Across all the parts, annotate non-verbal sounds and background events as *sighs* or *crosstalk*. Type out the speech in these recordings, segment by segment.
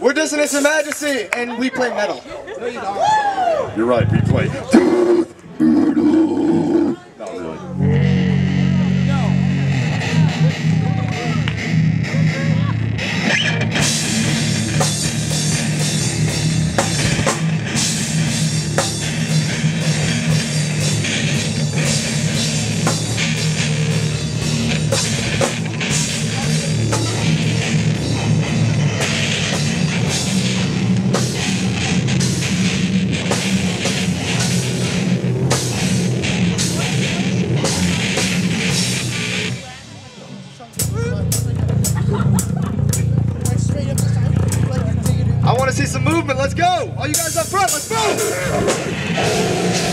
We're Dissonance In Majesty, and we play metal. You're right, we play. Some movement. Let's go. All you guys up front, let's move.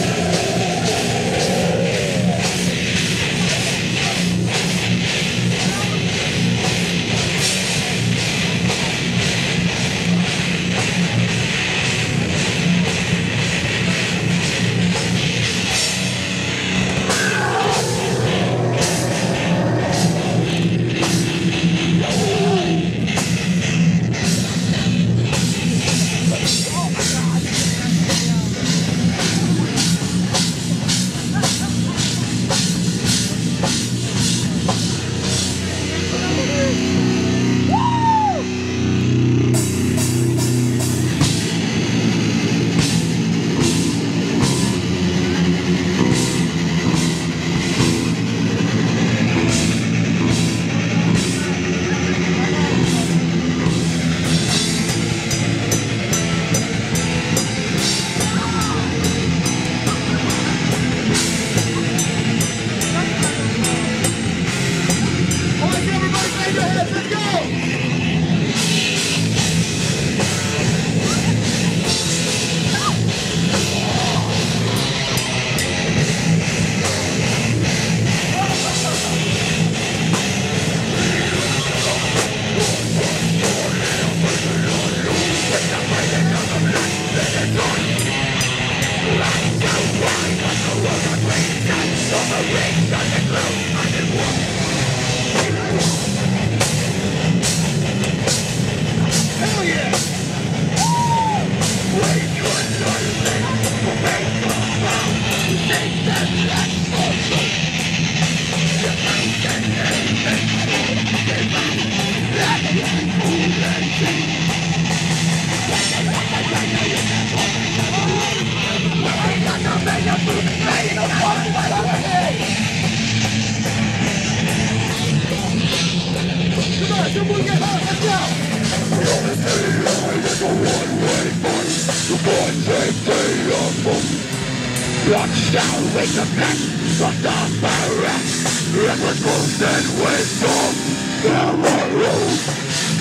down my road.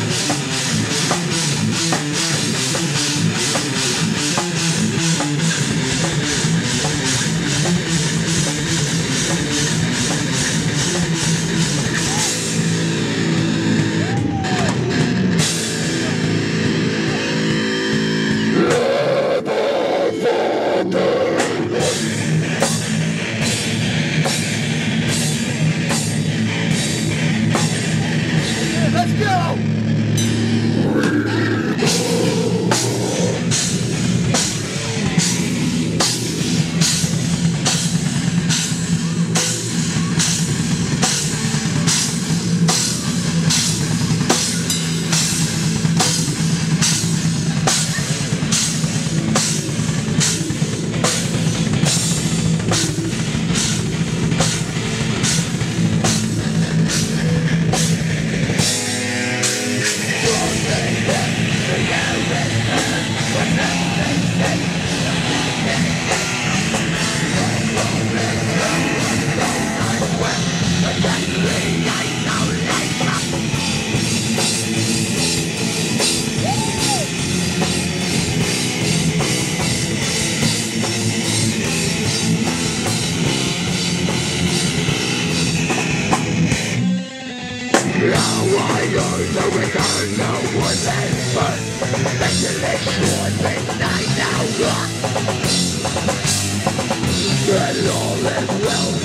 Well,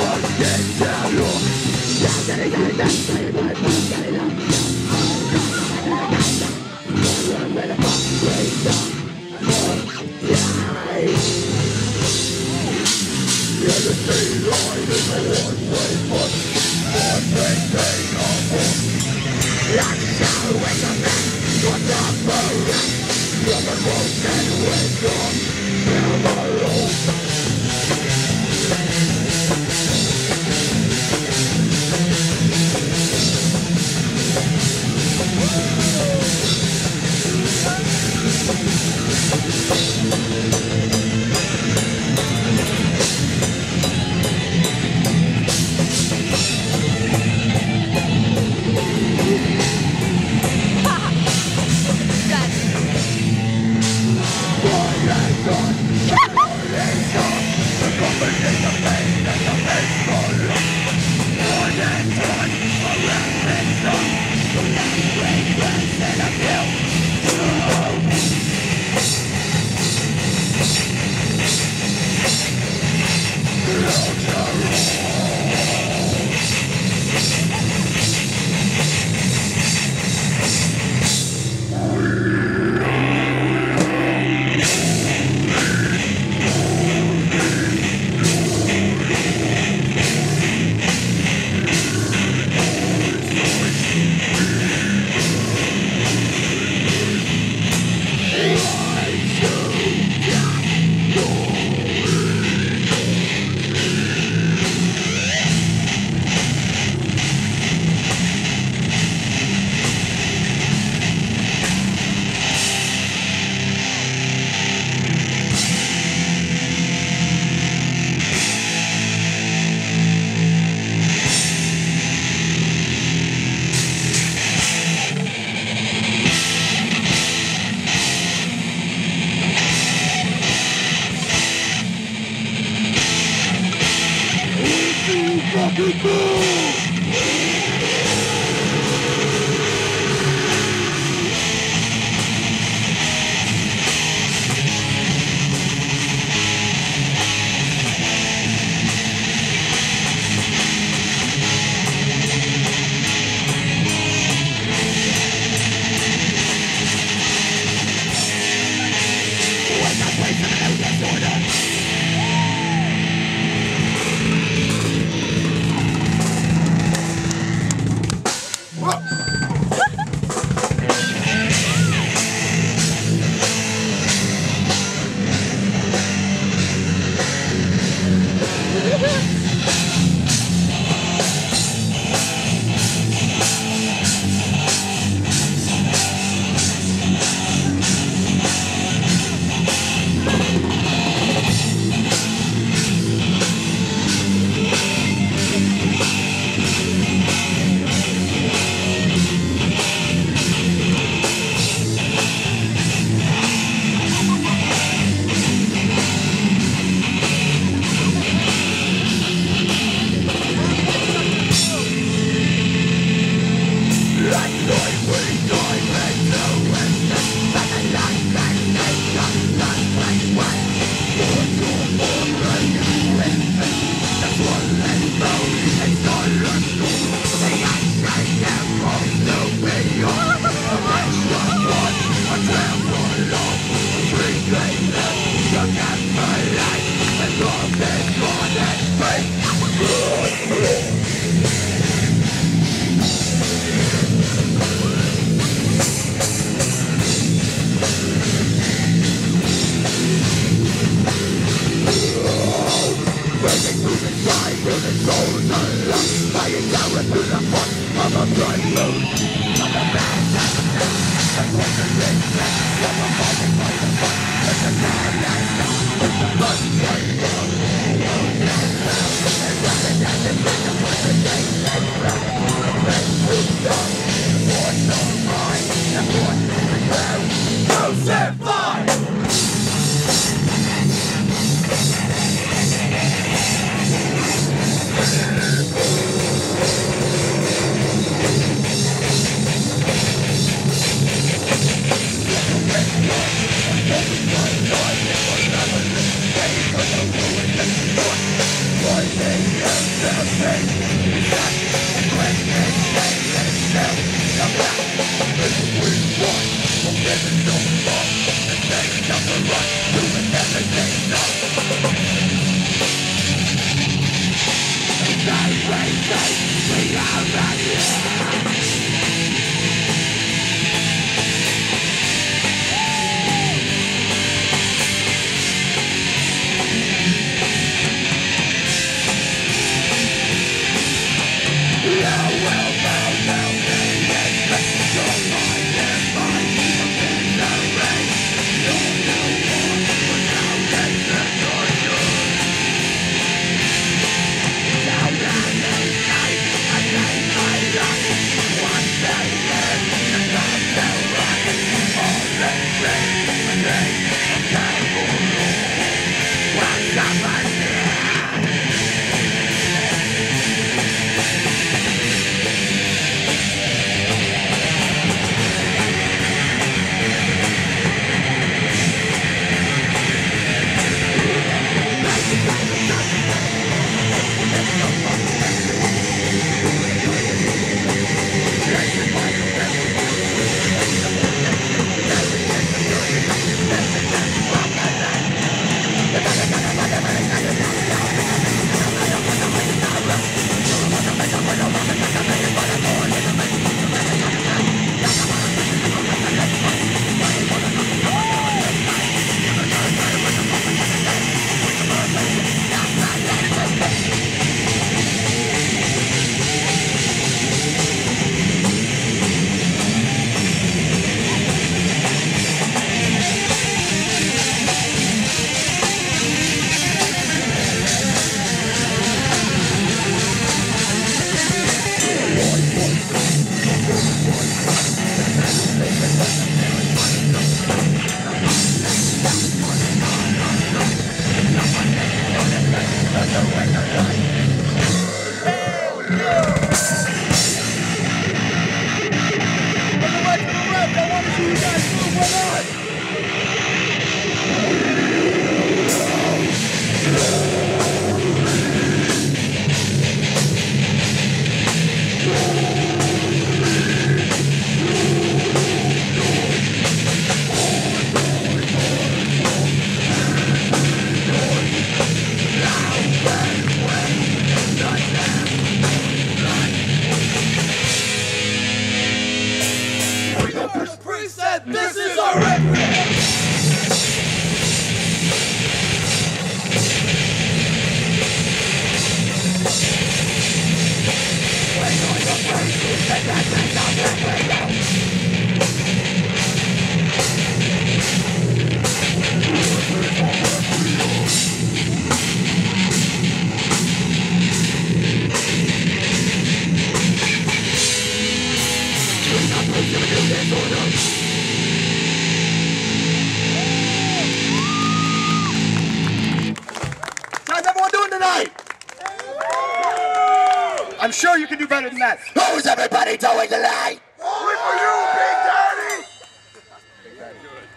that. Who's everybody doing tonight? Good for you, Big Daddy!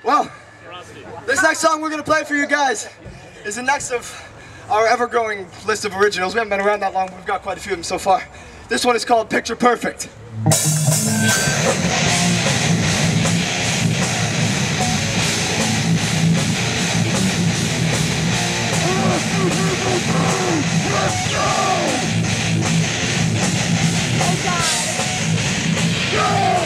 Well, this next song we're going to play for you guys is the next of our ever-growing list of originals. We haven't been around that long, but we've got quite a few of them so far. This one is called Picture Perfect. Let's go! Go!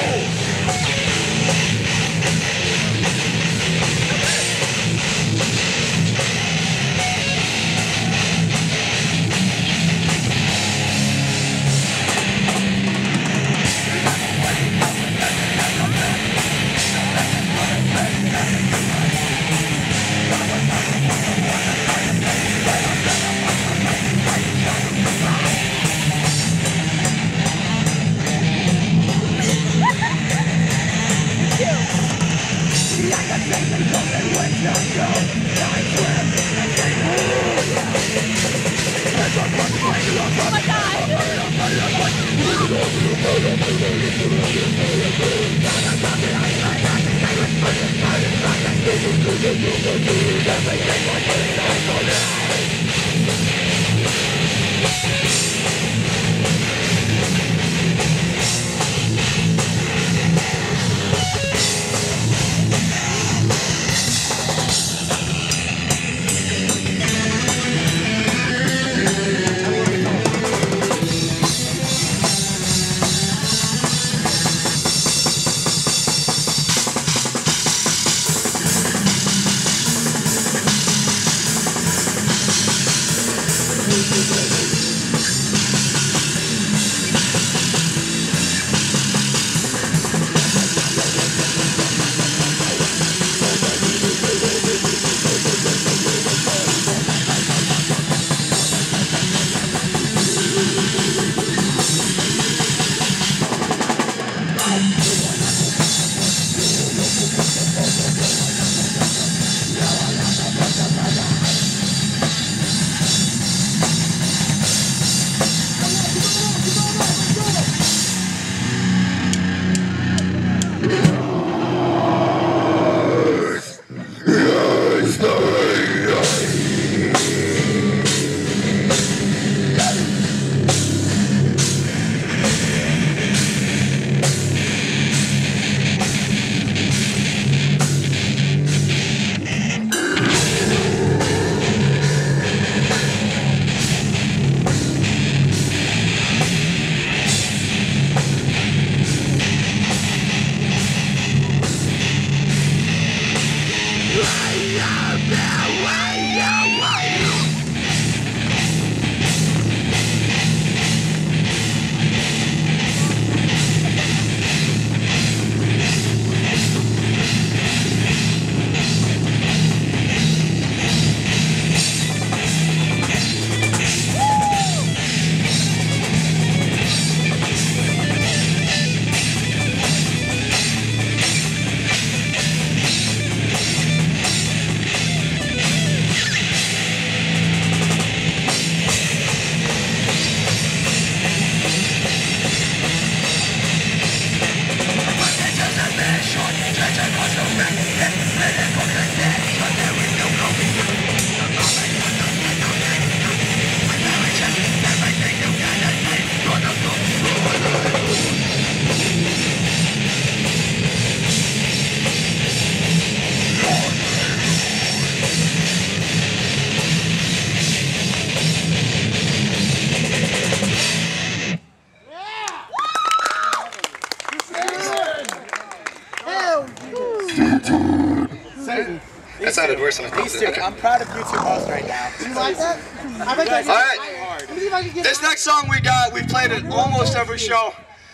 Worse than I thought. These two, Okay. I'm proud of you two most right now. You like that? I bet All right. Let me see if I can get This next song we got, we played it almost every show.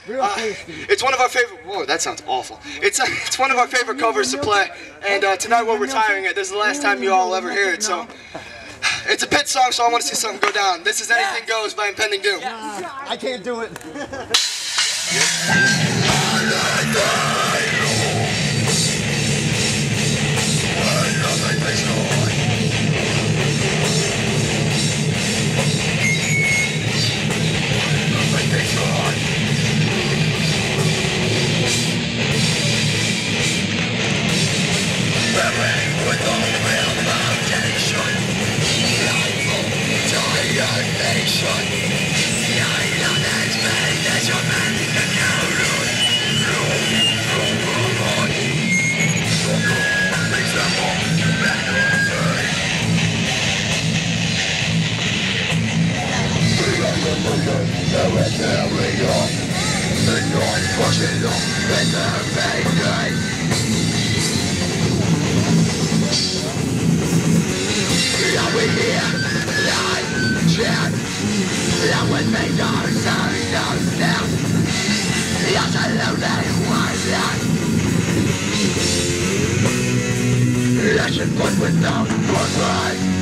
Uh, it's one of our favorite. Whoa, that sounds awful. It's it's one of our favorite covers to play, and uh, tonight we're retiring it. This is the last time you all ever hear it, so *sighs* it's a pit song. So I want to see something go down. This is Anything Goes by Impending Doom. I can't do it. *laughs* good, so we carry on. The night pushes on, and the pain day. Now we hear, light, chat. Now we make our sound, our sound. Yes, I know that it was without, but right.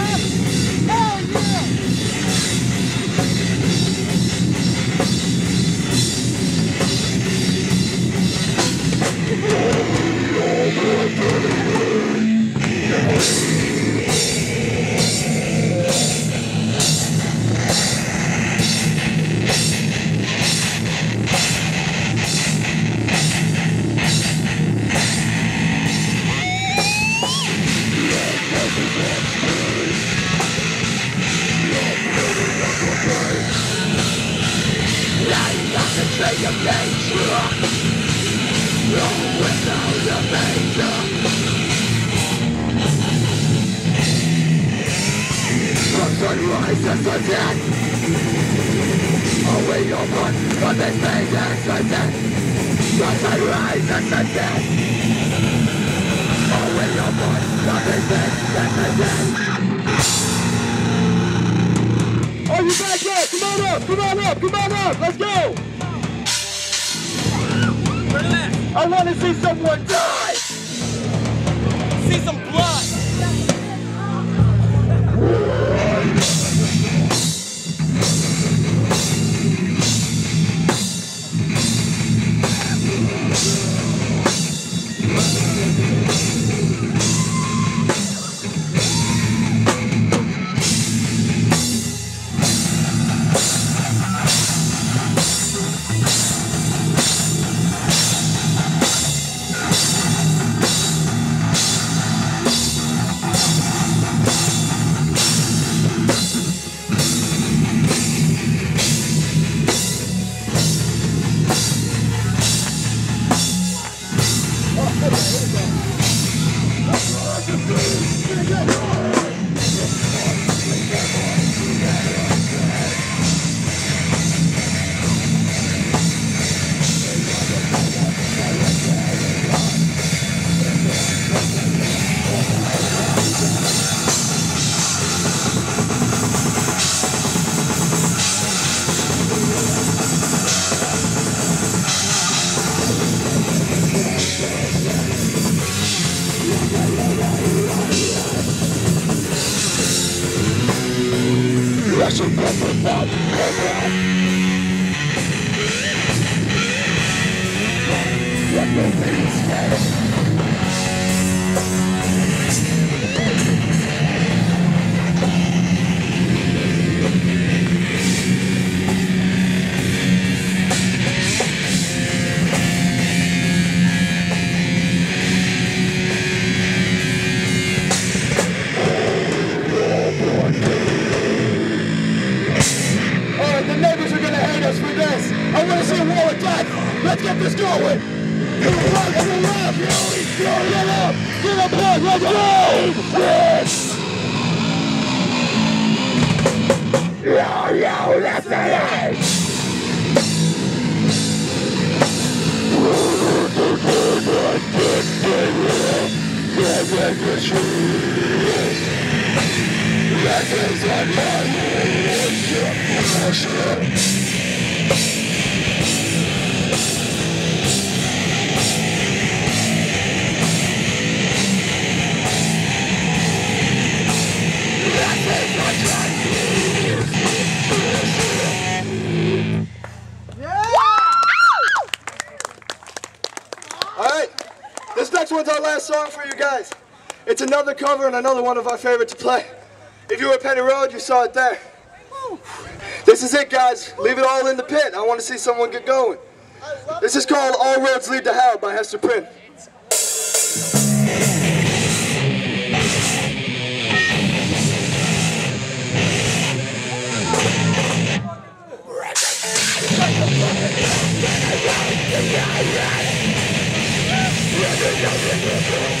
Come on up, come on up, let's go! I want to see someone die! This next one's our last song for you guys. It's another cover and another one of our favorite to play. If you were at Penny Road, you saw it there. This is it, guys. Leave it all in the pit. I want to see someone get going. This is called All Roads Lead to Hell by Hester Prynne. Come on, guys, let's go,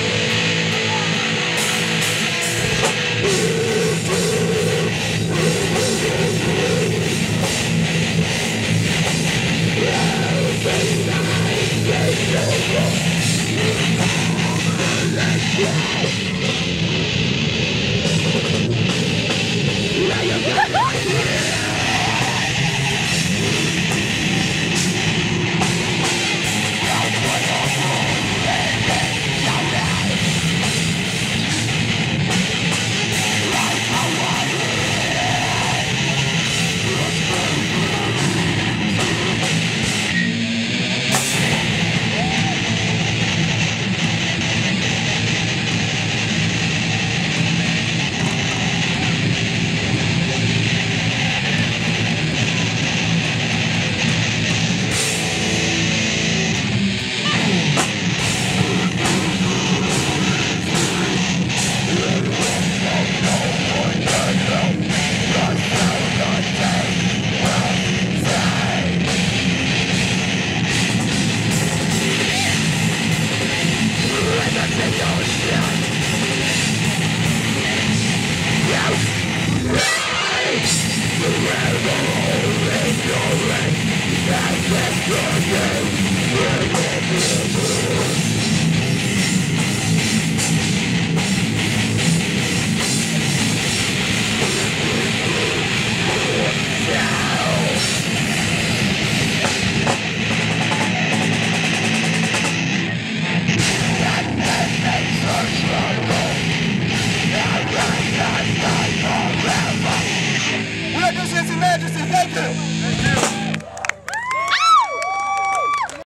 Yeah.